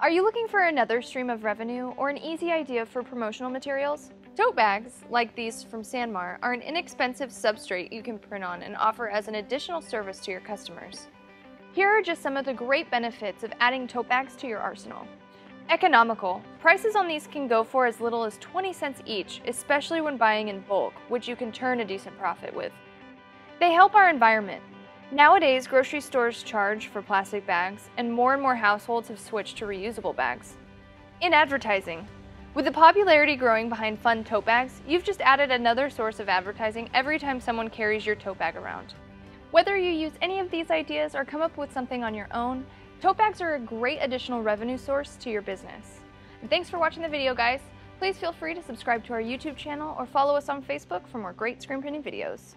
Are you looking for another stream of revenue or an easy idea for promotional materials? Tote bags, like these from Sanmar, are an inexpensive substrate you can print on and offer as an additional service to your customers. Here are just some of the great benefits of adding tote bags to your arsenal. Economical. Prices on these can go for as little as 20 cents each, especially when buying in bulk, which you can turn a decent profit with. They help our environment. Nowadays, grocery stores charge for plastic bags, and more and more households have switched to reusable bags. In advertising, with the popularity growing behind fun tote bags, you've just added another source of advertising every time someone carries your tote bag around. Whether you use any of these ideas or come up with something on your own, tote bags are a great additional revenue source to your business. And thanks for watching the video, guys. Please feel free to subscribe to our YouTube channel or follow us on Facebook for more great screen printing videos.